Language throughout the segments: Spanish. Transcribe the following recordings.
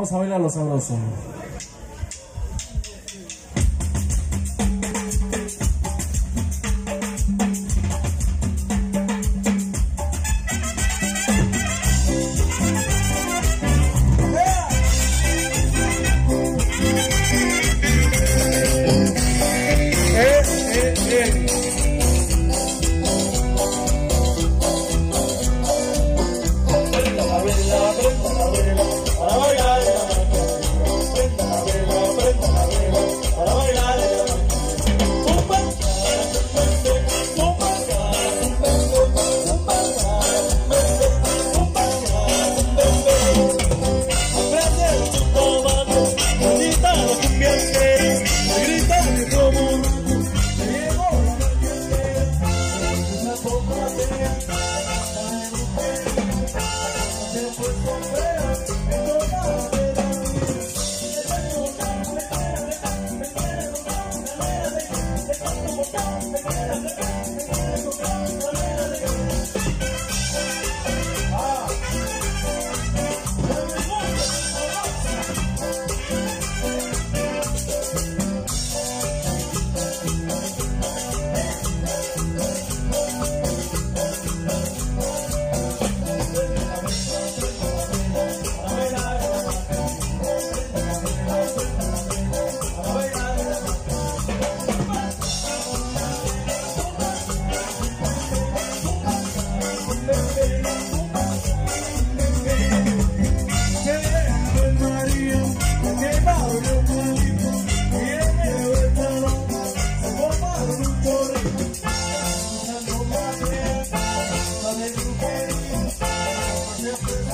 Vamos a bailar los sabrosos. yeah.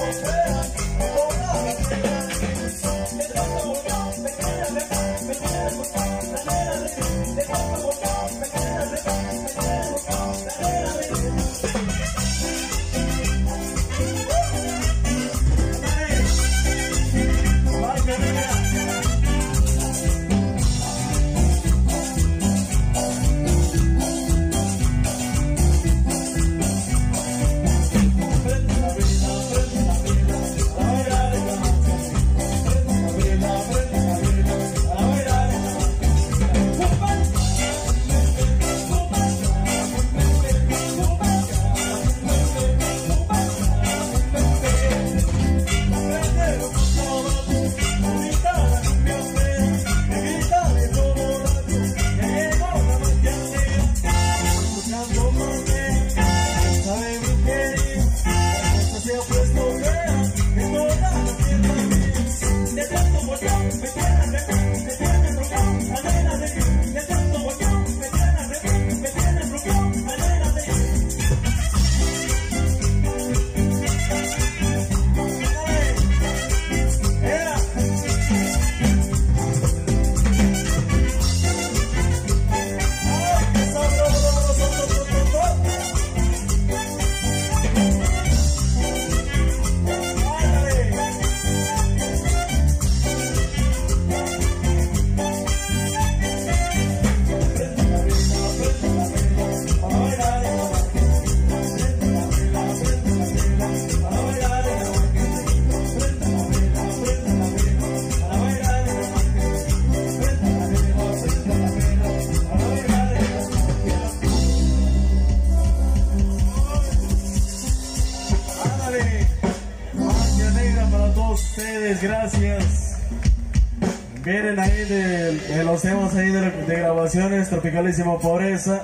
Hey. Gracias. Vienen ahí de, los temas ahí de, grabaciones, Tropicalísima Pobreza.